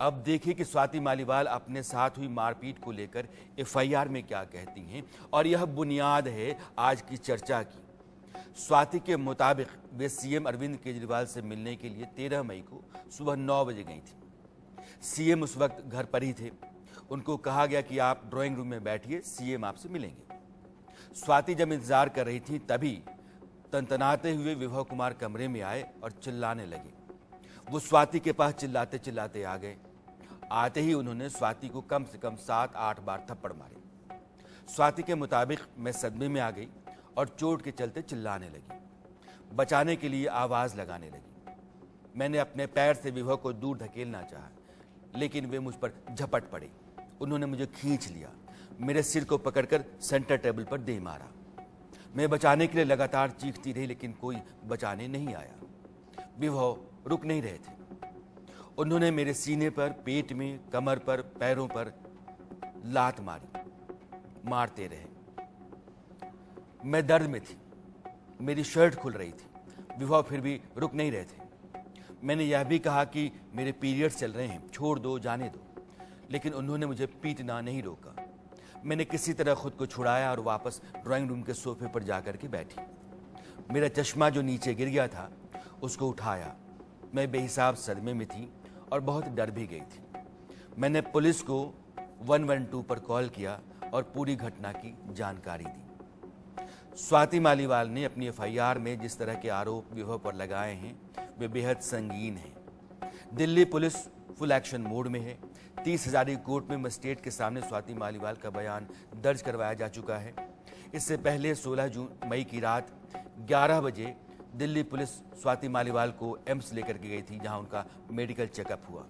अब देखिए कि स्वाति मालीवाल अपने साथ हुई मारपीट को लेकर एफआईआर में क्या कहती हैं। और यह बुनियाद है आज की चर्चा की। स्वाति के मुताबिक वे सीएम अरविंद केजरीवाल से मिलने के लिए 13 मई को सुबह 9 बजे गई थी। सीएम उस वक्त घर पर ही थे। उनको कहा गया कि आप ड्राइंग रूम में बैठिए, सीएम आपसे मिलेंगे। स्वाति जब इंतज़ार कर रही थी, तभी तनतनाते हुए विभव कुमार कमरे में आए और चिल्लाने लगे। वो स्वाति के पास चिल्लाते चिल्लाते आ गए। आते ही उन्होंने स्वाति को कम से कम सात, आठ बार थप्पड़ मारे। स्वाति के मुताबिक मैं सदमे में आ गई और चोट के चलते चिल्लाने लगी। बचाने के लिए आवाज़ लगाने लगी। मैंने अपने पैर से विभव को दूर धकेलना चाहा, लेकिन वे मुझ पर झपट पड़े। उन्होंने मुझे खींच लिया। मेरे सिर को पकड़कर सेंटर टेबल पर दे मारा। मैं बचाने के लिए लगातार चीखती रही, लेकिन कोई बचाने नहीं आया। विभव रुक नहीं रहे थे। उन्होंने मेरे सीने पर, पेट में, कमर पर, पैरों पर लात मारी, मारते रहे। मैं दर्द में थी, मेरी शर्ट खुल रही थी विभव फिर भी रुक नहीं रहे थे। मैंने यह भी कहा कि मेरे पीरियड्स चल रहे हैं, छोड़ दो, जाने दो। लेकिन उन्होंने मुझे पीटना नहीं रोका। मैंने किसी तरह खुद को छुड़ाया और वापस ड्राइंग रूम के सोफे पर जाकर के बैठी। मेरा चश्मा जो नीचे गिर गया था, उसको उठाया। मैं बेहिसाब सदमे में थी और बहुत डर भी गई थी। मैंने पुलिस को 112 पर कॉल किया और पूरी घटना की जानकारी दी। स्वाति मालीवाल ने अपनी एफआईआर में जिस तरह के आरोप विभव पर लगाए हैं, वे बेहद संगीन हैं। Delhi police full action mode में है। तीस हजारी कोर्ट में मजिस्ट्रेट के सामने स्वाति मालीवाल का बयान दर्ज करवाया जा चुका है। इससे पहले 16 जून मई की रात 11 बजे दिल्ली पुलिस स्वाति मालीवाल को एम्स लेकर के गई थी, जहाँ उनका मेडिकल चेकअप हुआ।